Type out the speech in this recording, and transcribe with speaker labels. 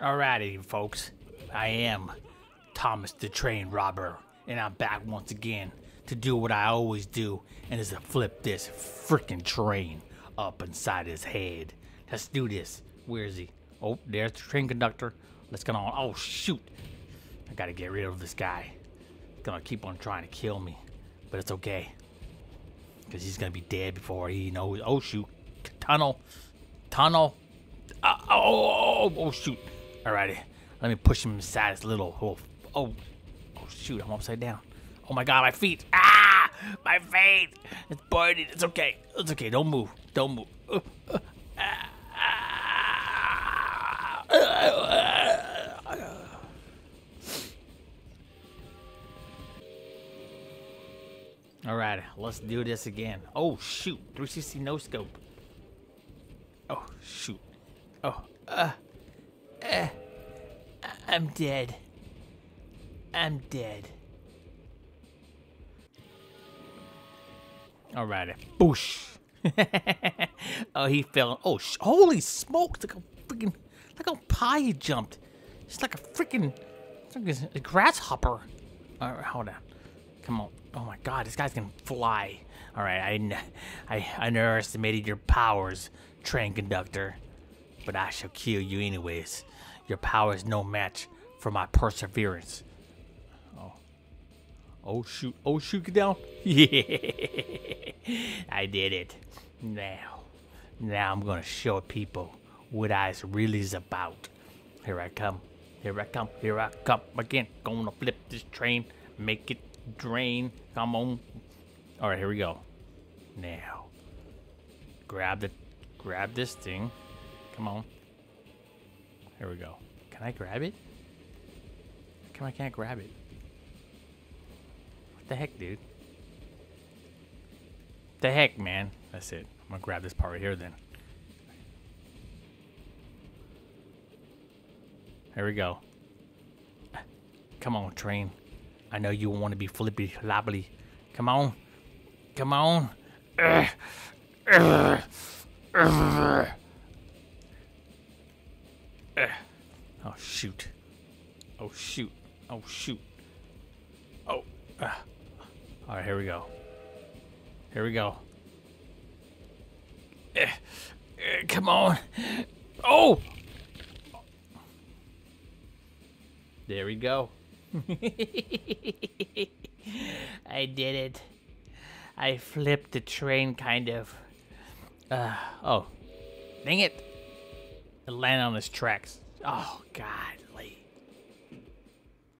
Speaker 1: Alrighty, folks. I am Thomas the Train Robber, and I'm back once again to do what I always do, and is to flip this freaking train up inside his head. Let's do this. Where is he? Oh, there's the train conductor. Let's get on. Oh, shoot. I gotta get rid of this guy. He's gonna keep on trying to kill me, but it's okay. Because he's gonna be dead before he knows. Oh, shoot. Tunnel. Tunnel. Uh, oh, oh, oh, oh, shoot. Alrighty. Let me push him inside his little hole. Oh, oh, shoot. I'm upside down. Oh my god, my feet. Ah! My feet. It's burning. It's okay. It's okay. Don't move. Don't move. Uh, uh, All right, let's do this again. Oh shoot, 360 no scope. Oh shoot. Oh, uh, uh, I'm dead. I'm dead. All right, boosh. oh, he fell. Oh, sh holy smokes! Like a freaking, like a pie he jumped. It's like a freaking, like a grasshopper. All right, hold on. Come on. Oh my god, this guy's gonna fly. Alright, I, I underestimated your powers, train conductor. But I shall kill you anyways. Your power is no match for my perseverance. Oh. Oh shoot. Oh shoot, get down. Yeah. I did it. Now. Now I'm gonna show people what I's really is about. Here I come. Here I come. Here I come again. Gonna flip this train. Make it drain. Come on. All right, here we go. Now, grab the, grab this thing. Come on. Here we go. Can I grab it? Come I can't grab it? What the heck, dude? The heck, man? That's it. I'm gonna grab this part right here then. Here we go. Come on, train. I know you want to be flippy lobbly. Come on. Come on. Uh, oh, shoot. Oh, shoot. Oh, shoot. Oh. All right, here we go. Here we go. come on. Oh! There we go. I did it. I flipped the train, kind of. Uh, oh. Dang it. It landed on his tracks. Oh, godly.